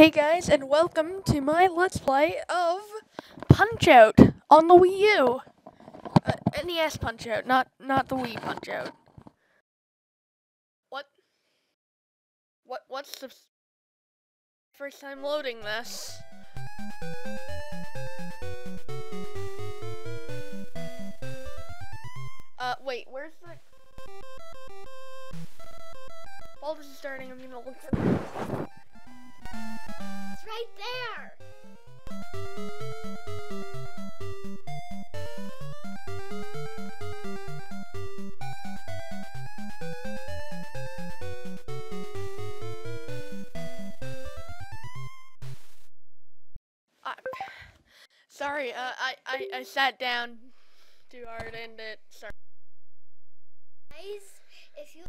Hey guys, and welcome to my Let's Play of Punch Out on the Wii U. Uh, NES Punch Out, not not the Wii Punch Out. What? What? What's the first time loading this? Uh, wait, where's the? While this is starting, I'm gonna look for. It's right there. Sorry, uh, I, I, I sat down too hard and it sorry. Guys, if you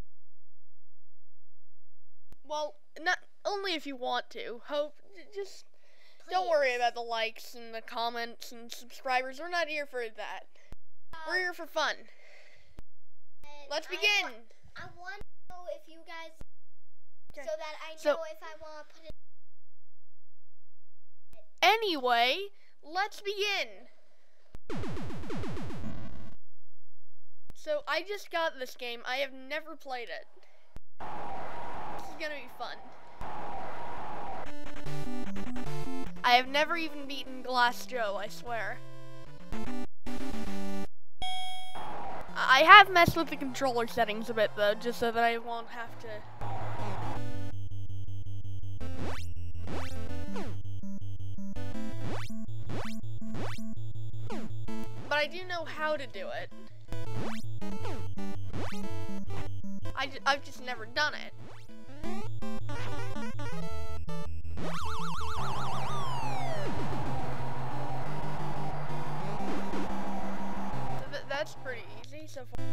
Well, not only if you want to. Hope j- just don't worry about the likes and the comments and subscribers. We're not here for that. We're here for fun. Let's begin. I, wa- I want to know if you guys, Okay. so that I know So- if I want to put it. Anyway, let's begin. So I just got this game. I have never played it. This is gonna be fun. I have never even beaten Glass Joe, I swear. I have messed with the controller settings a bit though, just so that I won't have to. But I do know how to do it. I ju- I've just never done it. That's pretty easy so far.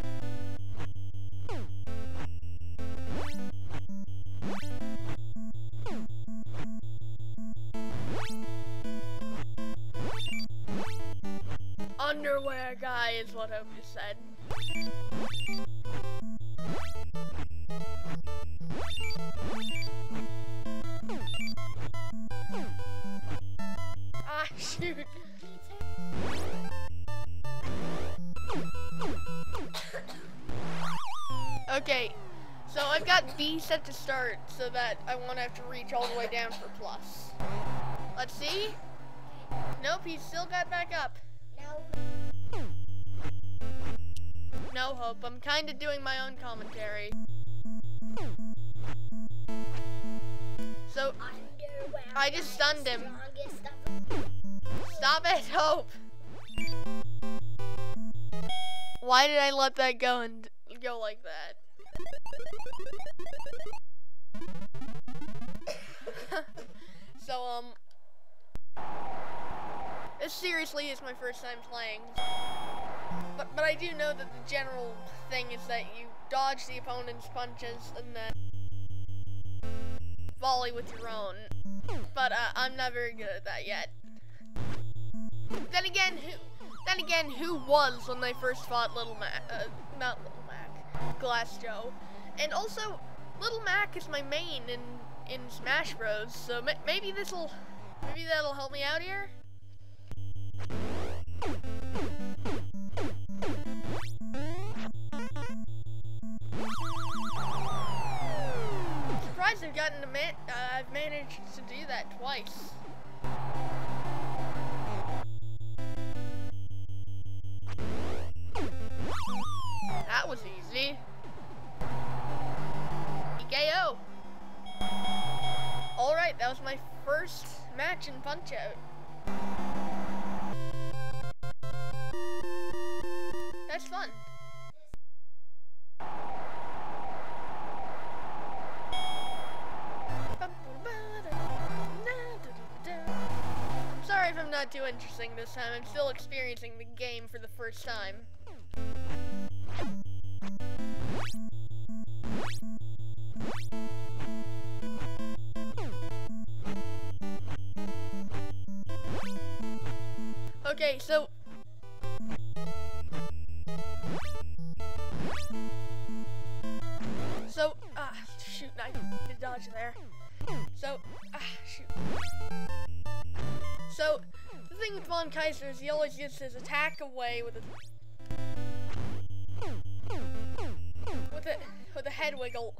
Underwear guy is what Hope just said. Ah, shoot. Okay, so I've got B set to start so that I won't have to reach all the way down for plus. Let's see. Nope, he's still got back up. No. No hope. I'm kind of doing my own commentary. So. I just stunned him. stop it, Hope! Why did I let that go and go like that? so, um... This seriously is my first time playing. But, but I do know that the general thing is that you dodge the opponent's punches and then volley with your own. But uh, I'm not very good at that yet. Then again, who? Then again, who was when they first fought Little Mac? Uh, not Little Mac, Glass Joe. And also, Little Mac is my main in in Smash Bros. So ma- maybe this'll, maybe that'll help me out here. Surprised I've gotten to man- uh, I've managed to do that twice. That was easy. EKO. Alright, that was my first match in Punch Out. That's fun. I'm sorry if I'm not too interesting this time. I'm still experiencing the game for the first time. Okay, so So, ah, shoot, I did dodge there. So, ah, shoot. So, the thing with Von Kaiser is he always gets his attack away with a with a with a head wiggle.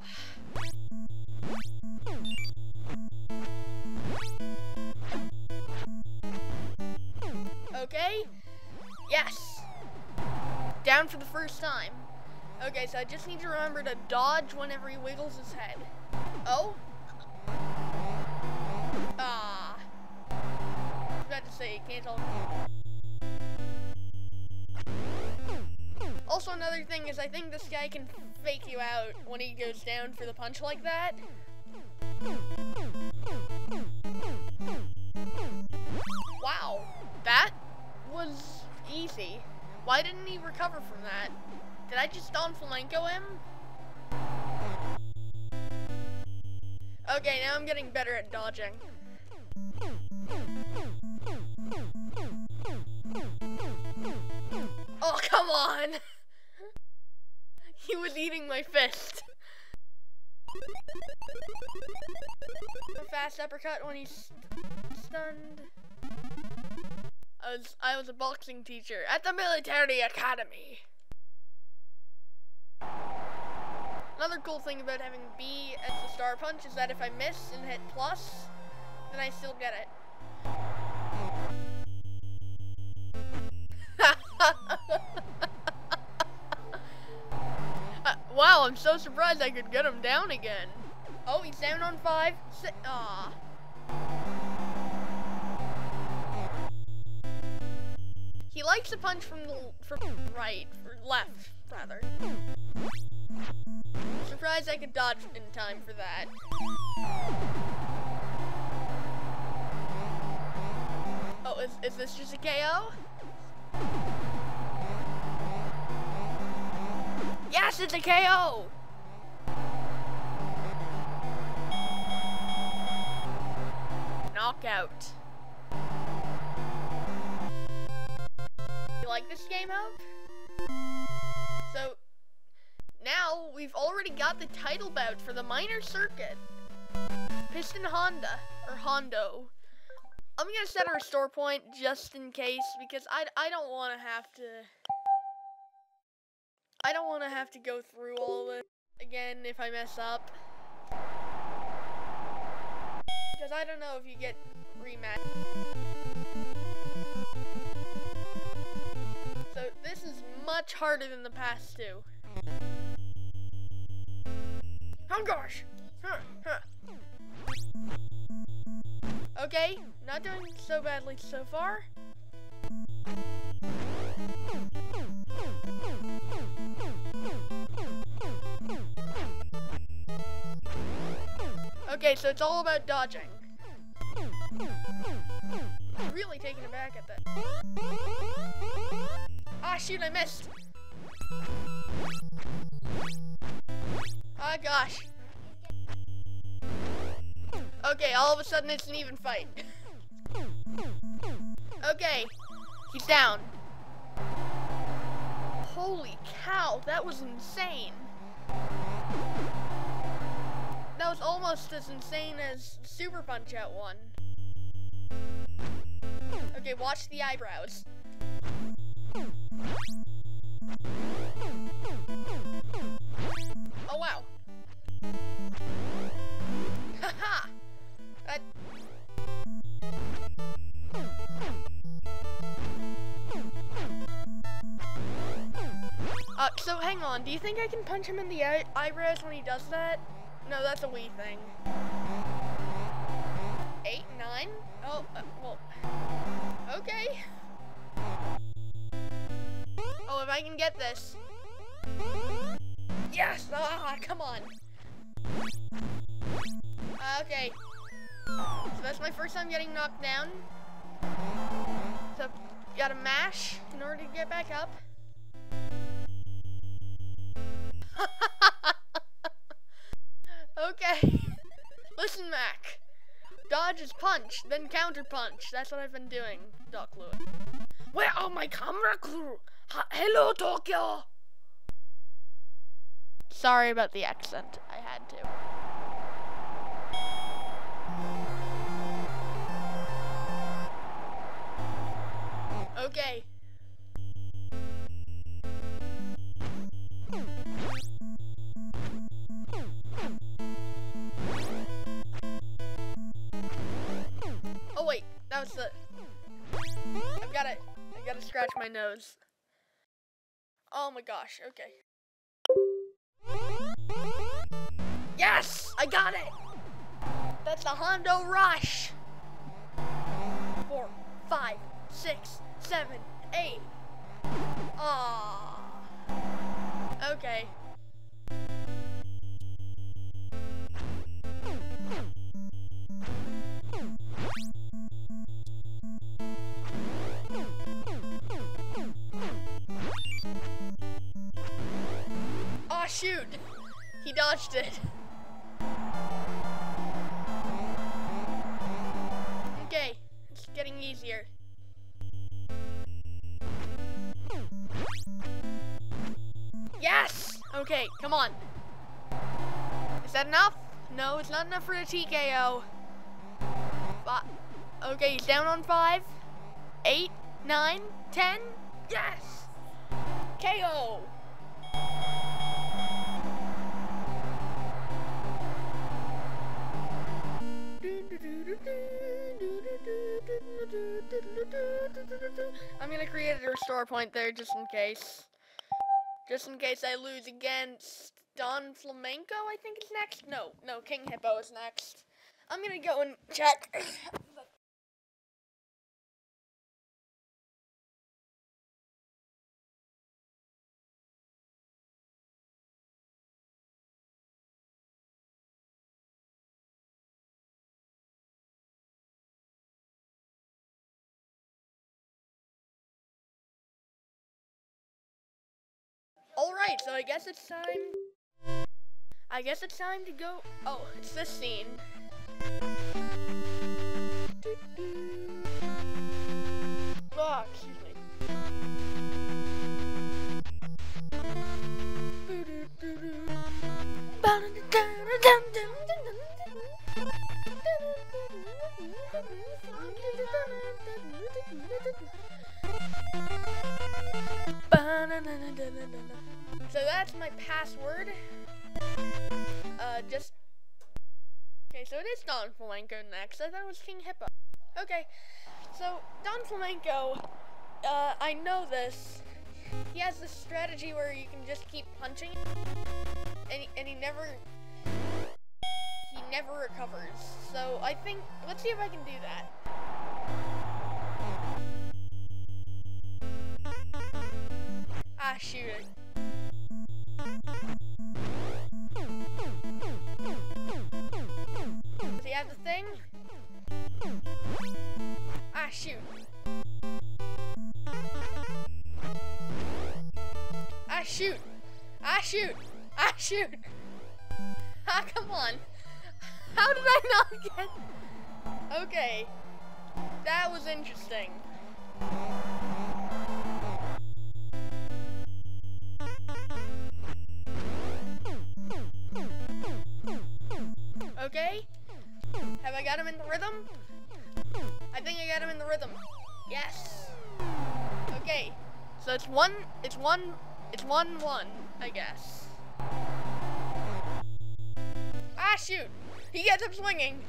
Okay. Yes. Down for the first time. Okay, so I just need to remember to dodge whenever he wiggles his head. Oh. Ah. I was about to say, can't tell. Also, another thing is I think this guy can fake you out when he goes down for the punch like that. Recover from that? Did I just Don Flamenco him? Okay, now I'm getting better at dodging. Oh, come on! he was eating my fist. A fast uppercut when he's stunned. I was I was a boxing teacher at the military academy. Another cool thing about having B as the star punch is that if I miss and hit plus, then I still get it. Uh, wow, I'm so surprised I could get him down again. Oh, he's down on five. Aw. He likes to punch from the from right, or left, rather. Surprised I could dodge in time for that. Oh, is, is this just a KO? Yes, it's a KO! Knockout. Like this game, Hope? So, now we've already got the title bout for the minor circuit. Piston Honda, or Hondo. I'm gonna set a restore point just in case because I, I don't want to have to I don't want to have to go through all of it again if I mess up. Because I don't know if you get rematch. This is much harder than the past two. Oh gosh! Okay, not doing so badly so far. Okay, so it's all about dodging. Really taking it back at that. Ah, shoot, I missed. Oh gosh. Okay, all of a sudden it's an even fight. okay, he's down. Holy cow, that was insane. That was almost as insane as Super Punch Out one. Okay, watch the eyebrows. Oh wow. Haha! that Uh, so hang on, do you think I can punch him in the eye eyebrows when he does that? No, that's a Wii thing. Eight, nine? Oh, uh, I can get this. Yes! Ah, come on. Okay. So that's my first time getting knocked down. So, gotta mash in order to get back up. okay. Listen, Mac. Dodge is punch, then counter punch. That's what I've been doing, Doc Louis. Where are my camera crew? Hello, Tokyo! Sorry about the accent. I had to. Okay. Oh wait, that was the... I've gotta, I gotta scratch my nose. Oh my gosh. Okay. Yes, I got it. That's the Hondo Rush. Four, five, six, seven, eight. Ah. Okay. Shoot! He dodged it. Okay, it's getting easier. Yes! Okay, come on. Is that enough? No, it's not enough for a TKO. Fi okay, he's down on five, eight, nine, ten. Yes! KO! I'm gonna create a restore point there just in case. Just in case I lose against Don Flamenco, I think is next. No, no, King Hippo is next. I'm gonna go and check. Alright, so I guess it's time. I guess it's time to go. Oh, it's this scene. Oh, excuse me. So that's my password. Uh, just. Okay, so it is Don Flamenco next. I thought it was King Hippo. Okay, so Don Flamenco, uh, I know this. He has this strategy where you can just keep punching, and and he never, he never recovers. So I think, let's see if I can do that. Ah, shoot. Does he have the thing? Ah, shoot. Ah, shoot. Ah, shoot. Ah, shoot. Ah, come on. How did I not get... Okay. That was interesting. Okay. Have I got him in the rhythm? I think I got him in the rhythm. Yes. Okay. So it's one, it's one, it's one one, I guess. Ah, shoot. He gets up swinging.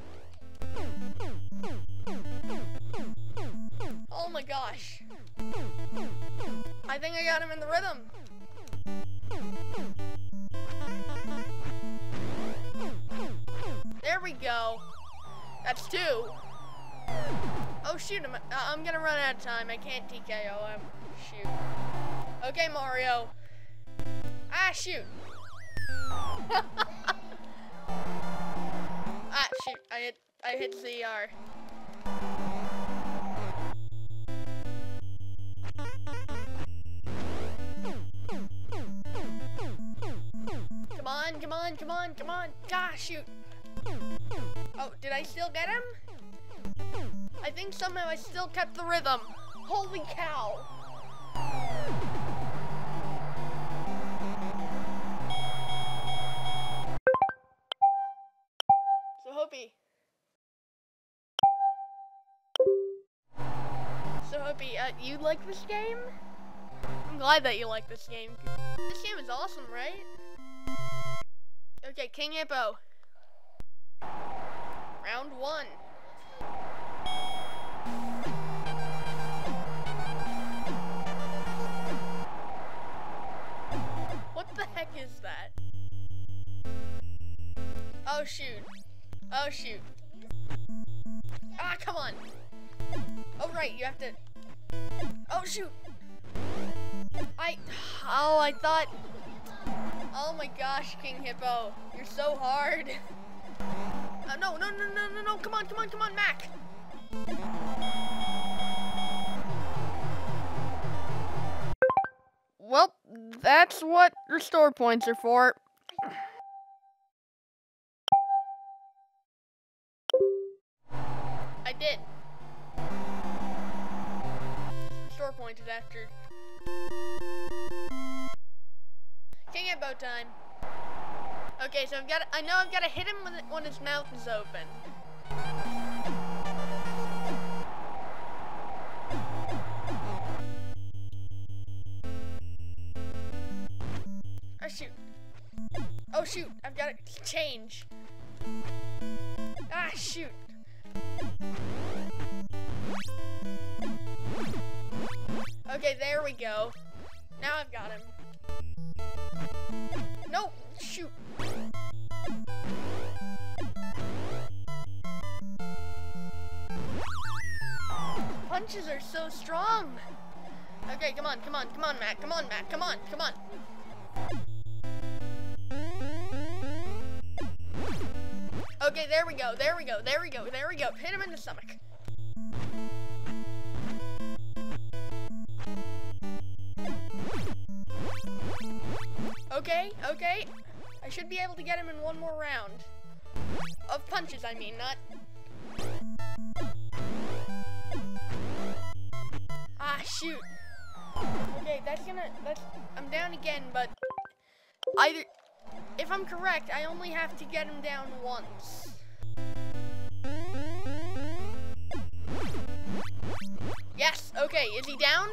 Oh my gosh. I think I got him in the rhythm. There we go. That's two. Oh shoot, I'm, uh, I'm gonna run out of time. I can't TKO him. Shoot. Okay, Mario. Ah, shoot. ah, shoot. I hit, I hit ZR. Come on, come on, come on, come on. Ah, shoot. Oh, did I still get him? I think somehow I still kept the rhythm. Holy cow. So Hopi. So Opie, uh, you like this game? I'm glad that you like this game. This game is awesome, right? Okay, King Hippo. Round one. What the heck is that? Oh shoot. Oh shoot. Ah, come on. Oh right, you have to. Oh shoot. I. Oh, I thought. Oh my gosh, King Hippo, you're so hard. Uh, no, no, no, no, no, no! Come on, come on, come on, Mac. Well, that's what restore points are for. I did. Restore points is after. King Hippo time. Okay, so I've got. I know I've got to hit him when, when his mouth is open. Oh shoot! Oh shoot! I've got to change. Ah shoot! Okay, there we go. Now I've got him. No, shoot. Punches are so strong. Okay, come on, come on, come on, Matt. Come on, Matt. Come on, come on. Okay, there we go, there we go, there we go, there we go. Hit him in the stomach. Okay, okay. I should be able to get him in one more round. Of punches, I mean, not... Ah, shoot. Okay, that's gonna... That's... I'm down again, but... Either... If I'm correct, I only have to get him down once. Yes, okay, is he down?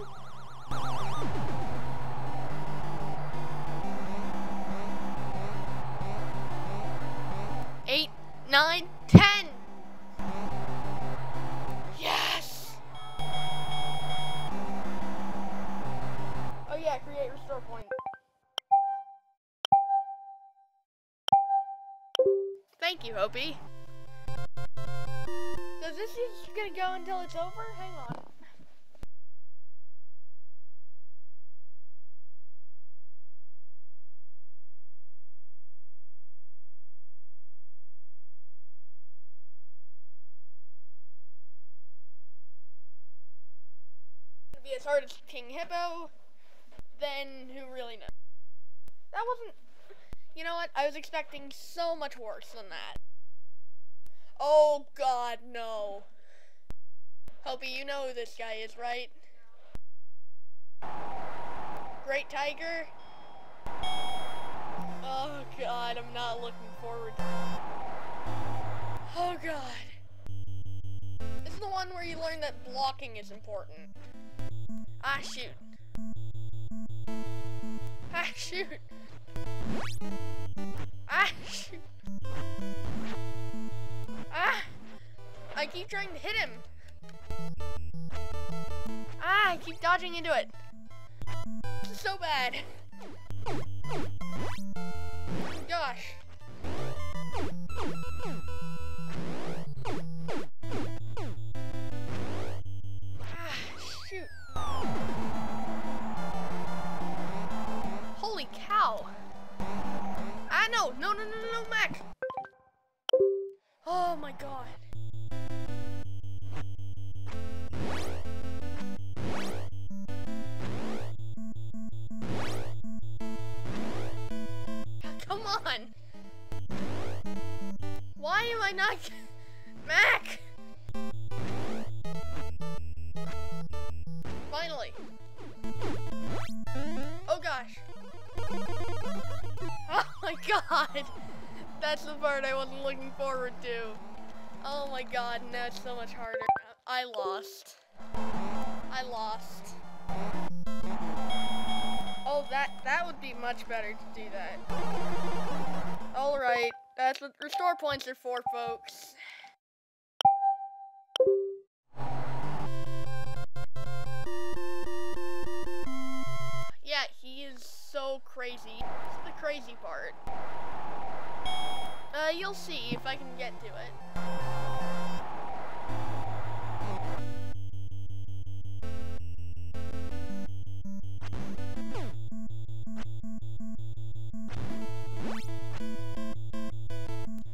Eight, nine, ten! Yeah, create restore point. Thank you, Hopi. So this is gonna go until it's over? Hang on. Gonna be as hard as King Hippo, then who really knows? That wasn't. You know what? I was expecting so much worse than that. Oh God, no. Hopi, you know who this guy is, right? Great Tiger. Oh God, I'm not looking forward. Oh God. This is the one where you learn that blocking is important. Ah, shoot. Ah, shoot. Ah, shoot. Ah! I keep trying to hit him. Ah, I keep dodging into it. This is so bad. Gosh. Oh my god. Come on. Why am I not Mac? Finally. Oh gosh. Oh my god. That's the part I wasn't looking forward to. Oh my god, now it's so much harder. I lost. I lost. Oh, that that would be much better to do that. All right, that's what restore points are for, folks. Yeah, he is so crazy. It's the crazy part. Uh, you'll see if I can get to it.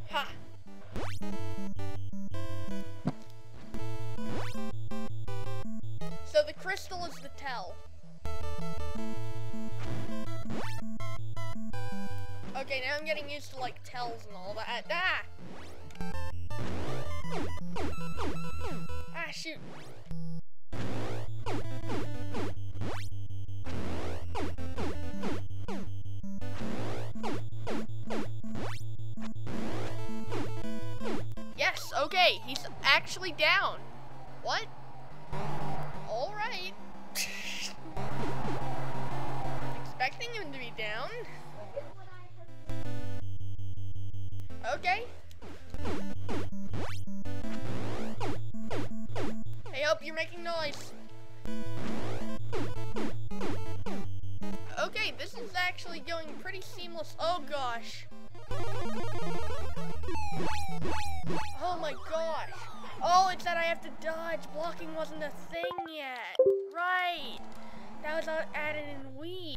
Ha! So the crystal is the tell. Okay, now I'm getting used to like tells and all that. Ah! Ah, shoot. Yes, okay, he's actually down. What? Alright. Expecting him to be down. Okay. Hey, hope you're making noise. Okay, this is actually going pretty seamless. Oh gosh. Oh my gosh. Oh, it's that I have to dodge. Blocking wasn't a thing yet. Right. That was added in Wii.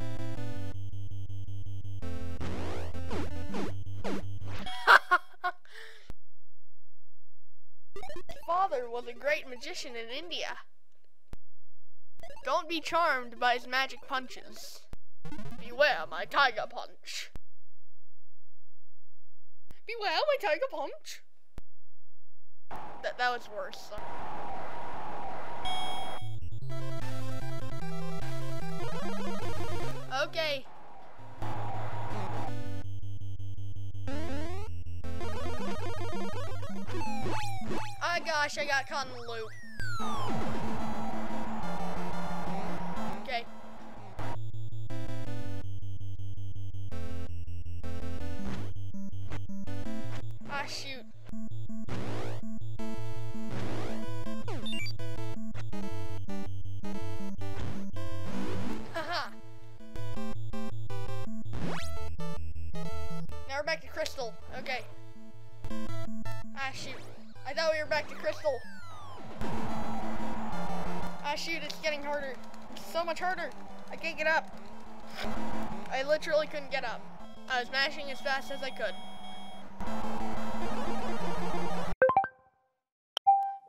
Father was a great magician in India. Don't be charmed by his magic punches. Beware my tiger punch. Beware my tiger punch. That that was worse. Okay. Gosh, I got caught in the loop. Okay. Ah, shoot. Haha. Now we're back to Crystal. Okay. Ah, shoot. I thought we were back to Crystal. Ah, shoot, it's getting harder. It's so much harder. I can't get up. I literally couldn't get up. I was mashing as fast as I could.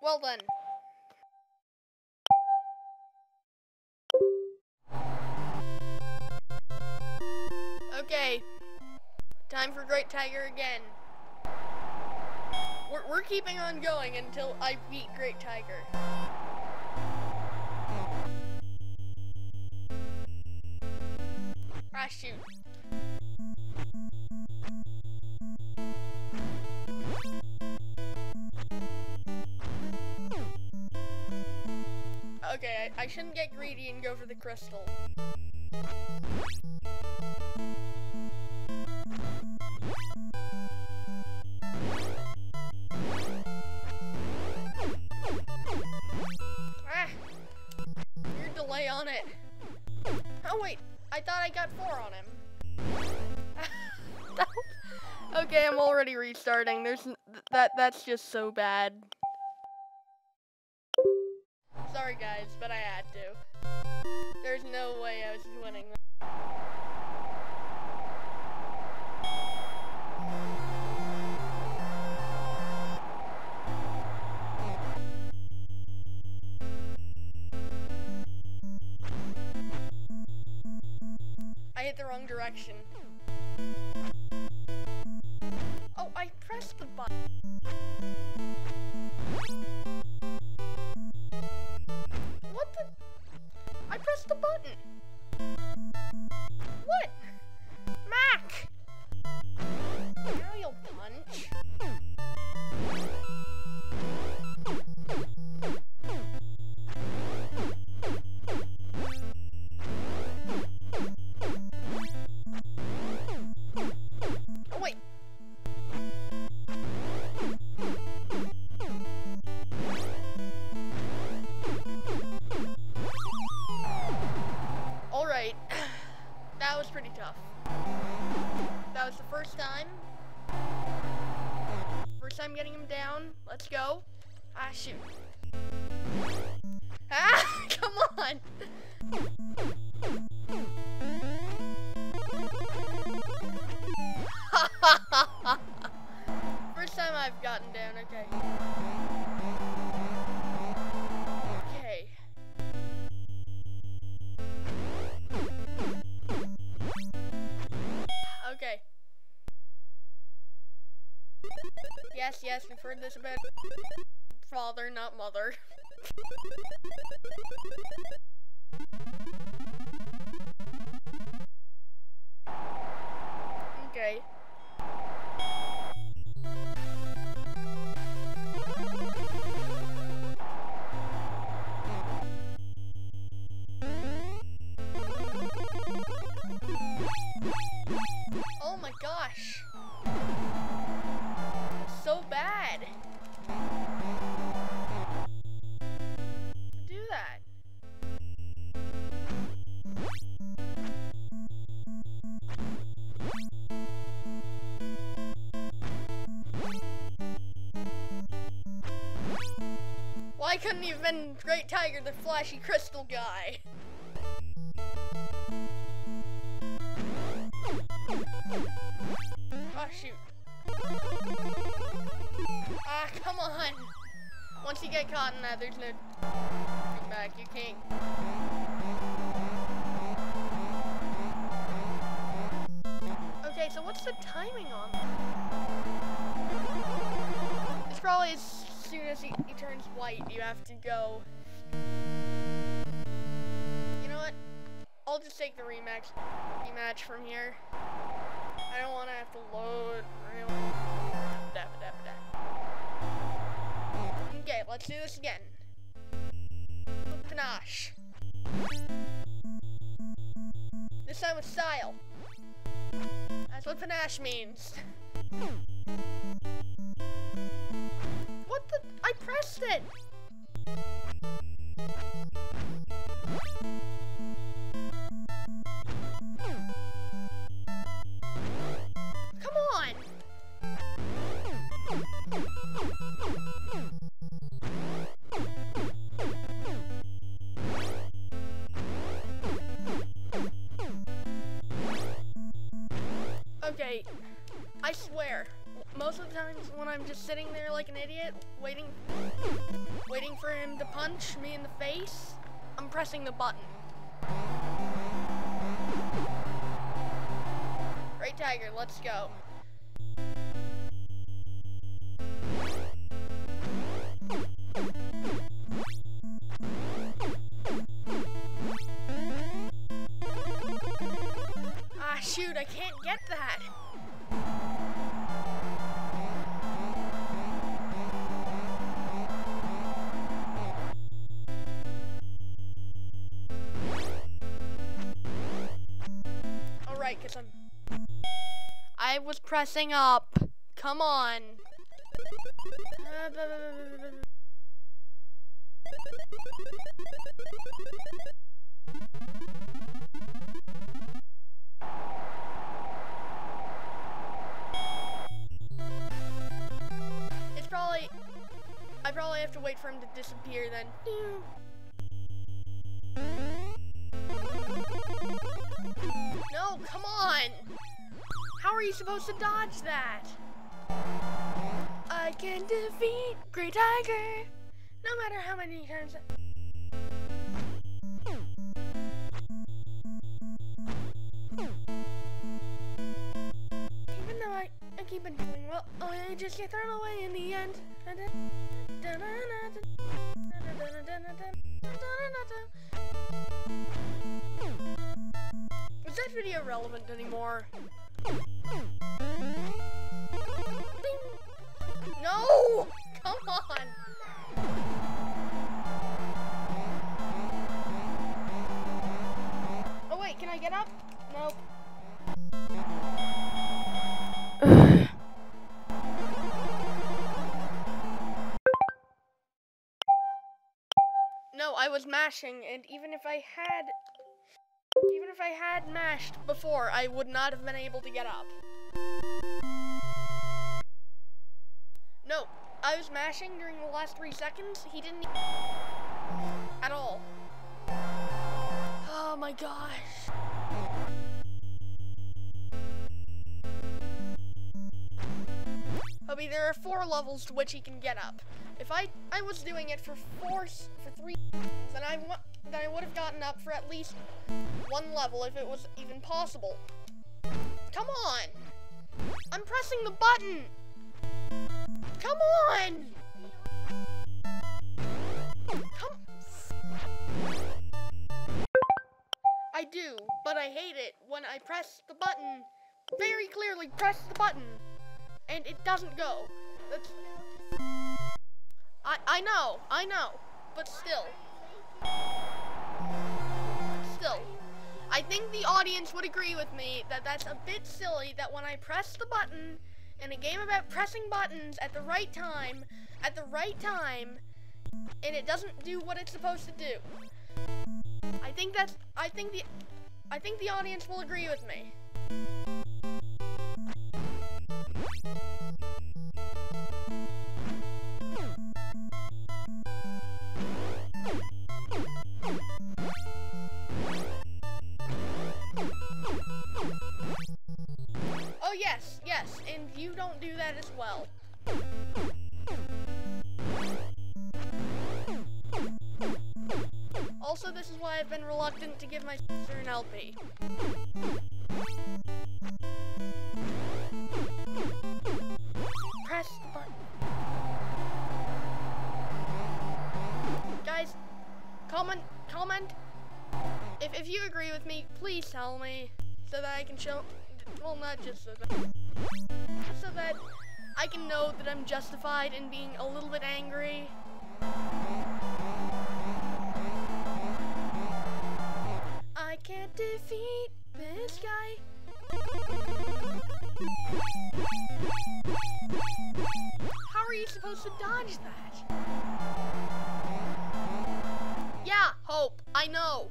Well then. Okay. Time for Great Tiger again. We're, we're keeping on going until I beat Great Tiger. Ah, shoot. Okay, I, I shouldn't get greedy and go for the crystal. On it. Oh wait, I thought I got four on him. okay, I'm already restarting. There's n- th- that. That's just so bad. Sorry guys, but I had to. Direction. Down. Let's go. Ah, shoot. Ah, come on. First time I've gotten down, okay. Yes, yes, we've heard this about father, not mother. okay. Why couldn't have been Great Tiger, the flashy crystal guy? Oh shoot. Ah, come on. Once you get caught in that, there's no turning back. You can't. Okay, so what's the timing on that? It's probably soon as he, he turns white, you have to go. You know what? I'll just take the rematch, rematch from here. I don't want to have to load. Okay, let's do this again. Panache. This time with style. That's what panache means. The? I pressed it! Let's go. Pressing up. Come on. It's probably... I probably have to wait for him to disappear then. No, come on! How are you supposed to dodge that? I can defeat Great Tiger, no matter how many times. I- Even though I, I keep on doing well, oh, I just get thrown away in the end. Is that video relevant anymore? No! Come on! Oh wait, can I get up? Nope. no, I was mashing, and even if I had if I had mashed before, I would not have been able to get up. No, I was mashing during the last three seconds. He didn't at all. Oh my gosh. Hobie, there are four levels to which he can get up. If I I was doing it for four for three, then I wa- then I would have gotten up for at least one level if it was even possible. Come on! I'm pressing the button! Come on! Come. I do, but I hate it when I press the button. Very clearly press the button. And it doesn't go. That's. I, I know, I know, but still. Still. I think the audience would agree with me that that's a bit silly that when I press the button in a game about pressing buttons at the right time, at the right time, and it doesn't do what it's supposed to do. I think that's I think the I think the audience will agree with me. Do that as well. Also, this is why I've been reluctant to give my sister an LP. Press the button. Guys, comment, comment. If, if you agree with me, please tell me so that I can show, well, not just so that, just so that I can know that I'm justified in being a little bit angry. I can't defeat this guy. How are you supposed to dodge that? Yeah, Hope, I know.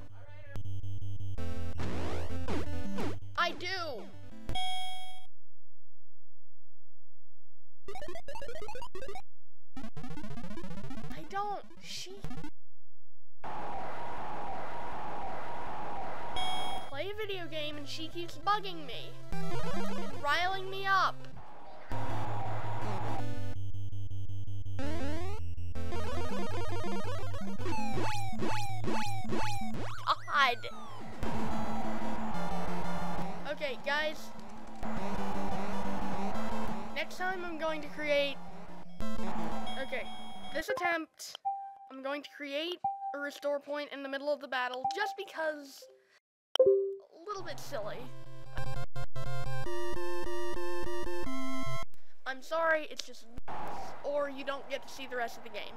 I do. I don't. She. Play a video game and she keeps bugging me and riling me up. God. Okay, guys. Next time I'm going to create. Okay, this attempt, I'm going to create a restore point in the middle of the battle just because. A little bit silly. I'm sorry, it's just. Or you don't get to see the rest of the game.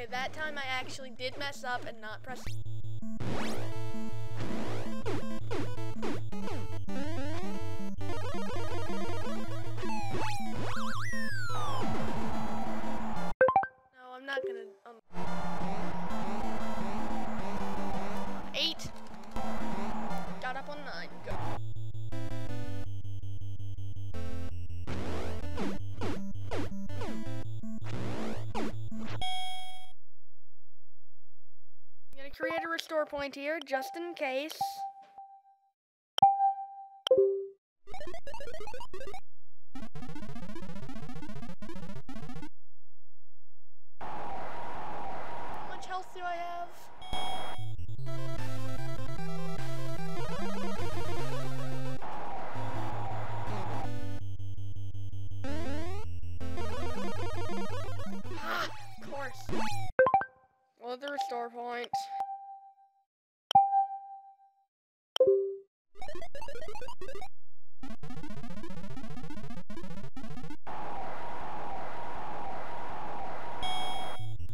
Okay, that time I actually did mess up and not press. Case. How much health do I have? Ah, of course. Well, the restore point.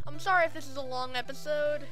I'm sorry if this is a long episode.